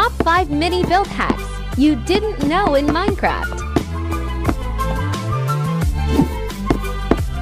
Top 5 mini build hacks you didn't know in Minecraft.